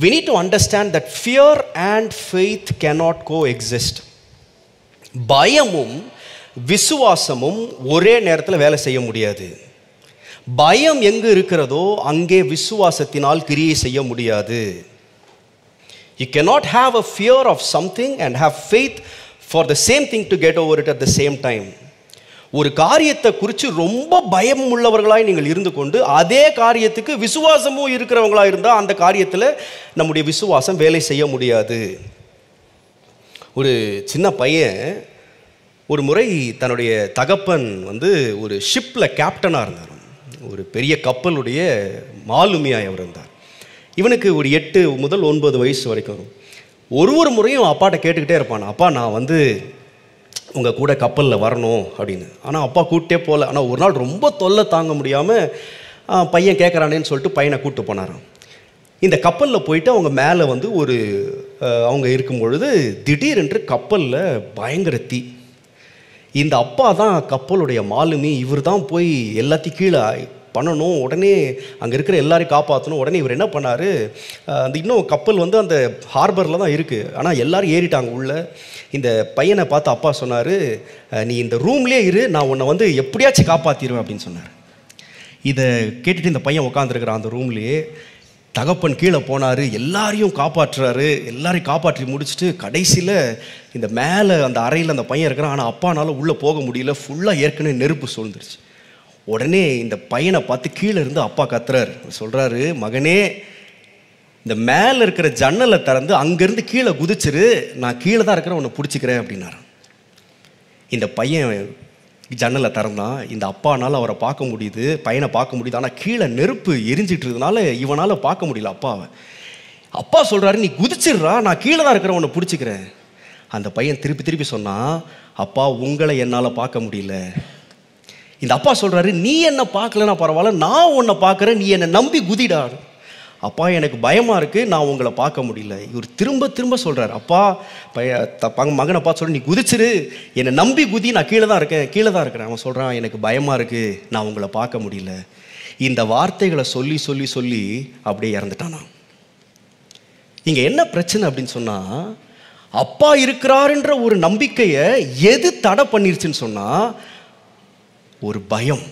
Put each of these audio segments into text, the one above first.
we need to understand that fear and faith coexist பயமும் விசுவாசமும் ஒரே நேரத்தில் வேலை செய்ய முடியாது பயம் எங்கு இருக்கிறதோ அங்கே விசுவாசத்தினால் கிரியை செய்ய முடியாது you cannot have a fear of something and have faith for the same thing to get over it at the same time ஒரு காரியத்தை குறித்து ரொம்ப பயம் உள்ளவர்களாய் நீங்கள் இருந்து கொண்டு அதே காரியத்துக்கு விசுவாசமும் இருக்கிறவங்களாக இருந்தால் அந்த காரியத்தில் நம்முடைய விசுவாசம் வேலை செய்ய முடியாது. ஒரு சின்ன பையன் ஒரு முறை தன்னுடைய தகப்பன் வந்து ஒரு ஷிப்பில் கேப்டனாக இருந்தார். ஒரு பெரிய கப்பலுடைய மாலுமியாய் அவர் இருந்தார். இவனுக்கு ஒரு எட்டு முதல் ஒன்பது வயசு வரைக்கும் வரும். ஒரு ஒரு முறையும் அப்பாட்ட கேட்டுக்கிட்டே இருப்பான். அப்பா நான் வந்து உங்கள் கூட கப்பலில் வரணும் அப்படின்னு. ஆனால் அப்பா கூப்பிட்டே போகல ஆனால் ஒரு நாள் ரொம்ப தொல்லை தாங்க முடியாமல் பையன் கேட்குறானேன்னு சொல்லிட்டு பையனை கூப்பிட்டு போனாராம். இந்த கப்பலில் போயிட்டு அவங்க மேலே வந்து ஒரு அவங்க இருக்கும் பொழுது திடீரென்று கப்பலில் பயங்கர தீ. இந்த அப்பா தான் கப்பலுடைய மாலுமி. இவர் தான் போய் எல்லாத்தையும் கீழே பண்ணணும். உடனே அங்கே இருக்கிற எல்லாரையும் காப்பாற்றணும் உடனே இவர் என்ன பண்ணார்? அந்த இன்னும் கப்பல் வந்து அந்த ஹார்பரில் தான் இருக்குது ஆனால் எல்லோரும் ஏறிட்டாங்க உள்ளே. இந்த பையனை பார்த்து அப்பா சொன்னார் நீ இந்த ரூம்லேயே இரு. நான் உன்னை வந்து எப்படியாச்சும் காப்பாற்றிடுவேன் அப்படின்னு சொன்னார். இதை கேட்டுட்டு இந்த பையன் உட்காந்துருக்கிறான் அந்த ரூம்லேயே தகப்பன் கீழே போனார். எல்லாரையும் காப்பாற்றுறாரு. எல்லாரையும் காப்பாற்றி முடிச்சுட்டு கடைசியில் இந்த மேலே அந்த அறையில் அந்த பையன் இருக்கிறான். ஆனால் அப்பானால உள்ளே போக முடியல. ஃபுல்லாக ஏற்கனவே நெருப்பு சூழ்ந்துருச்சு. உடனே இந்த பையனை பார்த்து கீழே இருந்து அப்பா கத்துறாரு. சொல்கிறாரு மகனே இந்த மேலே இருக்கிற ஜன்னலை திறந்து அங்கேருந்து கீழே குதிச்சிரு. நான் கீழே தான் இருக்கிறேன் உன்னை பிடிச்சிக்கிறேன் அப்படின்னாரு இந்த பையன் ஜன்னலை திறந்தான். இந்த அப்பானால அவரை பார்க்க முடியுது பையனை பார்க்க முடியுது. ஆனால் கீழே நெருப்பு எரிஞ்சிட்டு இவனால் பார்க்க முடியல அப்பாவை. அப்பா சொல்கிறாரு நீ குதிச்சிடுறா நான் கீழே தான் இருக்கிறேன் உன்னை பிடிச்சிக்கிறேன். அந்த பையன் திருப்பி திருப்பி சொன்னான் அப்பா உங்களை என்னால் பார்க்க முடியல. இந்த அப்பா சொல்கிறாரு நீ என்ன பார்க்கலன்னா பரவாயில்ல நான் உன்னை பார்க்குறேன் நீ என்னை நம்பி குதிடாரு. அப்பா எனக்கு பயமாக இருக்குது நான் உங்களை பார்க்க முடியல. இவர் திரும்ப திரும்ப சொல்கிறார் அப்பா பைய த- பங்க மகனை பார்த்து சொல்லி நீ குதிச்சிரு. என்னை நம்பி குதி நான் கீழே தான் இருக்கேன் கீழே தான் இருக்கிறேன் அவன் சொல்கிறான் எனக்கு பயமாக இருக்குது நான் உங்களை பார்க்க முடியல. இந்த வார்த்தைகளை சொல்லி சொல்லி சொல்லி அப்படியே இறந்துட்டானா இங்கே என்ன பிரச்சனை அப்படின்னு சொன்னால் அப்பா இருக்கிறாருன்ற ஒரு நம்பிக்கையை எது தடை பண்ணிருச்சுன்னு சொன்னால் ஒரு பயம்.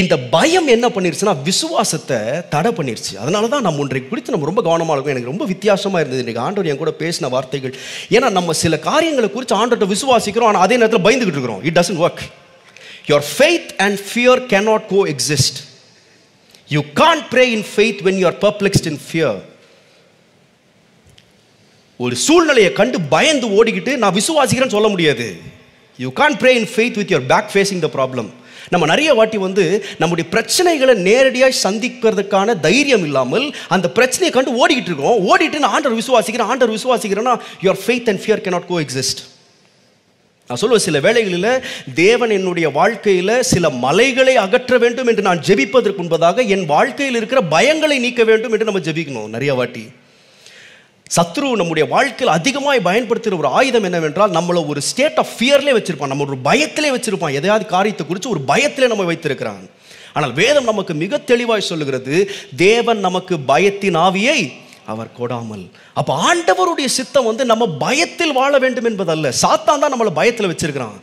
இந்த பயம் என்ன பண்ணிருச்சுன்னா விசுவாசத்தை தடை பண்ணிருச்சு. அதனால தான் நம்ம ஒன்றை குறித்து நம்ம ரொம்ப கவனமாக இருக்கும். எனக்கு ரொம்ப வித்தியாசமாக இருந்தது. இன்றைக்கி ஆண்டவர் என் கூட பேசின வார்த்தைகள். ஏன்னா நம்ம சில காரியங்களை குறித்து ஆண்டவர்கிட்ட விசுவாசிக்கிறோம். ஆனால் அதே நேரத்தில் பயந்துகிட்டு இருக்கிறோம். It doesn't work your faith and fear cannot coexist you can't pray in faith when you are perplexed in fear ஒரு சூழ்நிலையை கண்டு பயந்து ஓடிக்கிட்டு நான் விசுவாசிக்கிறேன்னு சொல்ல முடியாது. You can pray in faith with your back facing the problem நம்ம நிறைய வாட்டி வந்து நம்முடைய பிரச்சனைகளை நேரடியாக சந்திக்கிறதுக்கான தைரியம் இல்லாமல் அந்த பிரச்சனையை கண்டு ஓடிக்கிட்டு இருக்கோம். ஓடிட்டு நான் ஆண்டர் விசுவாசிக்கிறேன் ஆண்டர் விசுவாசிக்கிறேன்னா your faith and fear cannot coexist நான் சொல்லுவேன் சில வேளைகளில் தேவன் என்னுடைய வாழ்க்கையில் சில மலைகளை அகற்ற வேண்டும் என்று நான் ஜெபிப்பதற்கு முன்பதாக என் வாழ்க்கையில் இருக்கிற பயங்களை நீக்க வேண்டும் என்று நம்ம ஜெபிக்கணும் நிறைய வாட்டி. சத்ரு நம்முடைய வாழ்க்கையில் அதிகமாக பயன்படுத்துகிற ஒரு ஆயுதம் என்னவென்றால் நம்மளை ஒரு ஸ்டேட் ஆஃப் ஃபியர்லேயே வச்சிருப்பான். நம்ம ஒரு பயத்திலே வச்சிருப்பான். எதையாவது காரியத்தை குறித்து ஒரு பயத்திலே நம்ம வைத்திருக்கிறான். ஆனால் வேதம் நமக்கு மிக தெளிவாய் சொல்லுகிறது தேவன் நமக்கு பயத்தின் ஆவியை அவர் கொடாமல். அப்போ ஆண்டவருடைய சித்தம் வந்து நம்ம பயத்தில் வாழ வேண்டும் என்பதல்ல. சாத்தான் தான் நம்மளை பயத்தில் வச்சிருக்கிறான்.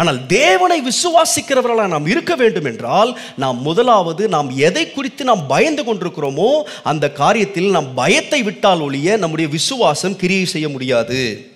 ஆனால் தேவனை விசுவாசிக்கிறவர்களாக நாம் இருக்க வேண்டும் என்றால் நாம் முதலாவது நாம் எதை குறித்து நாம் பயந்து கொண்டிருக்கிறோமோ அந்த காரியத்தில் நாம் பயத்தை விட்டால் ஒழிய நம்முடைய விசுவாசம் கிரியை செய்ய முடியாது.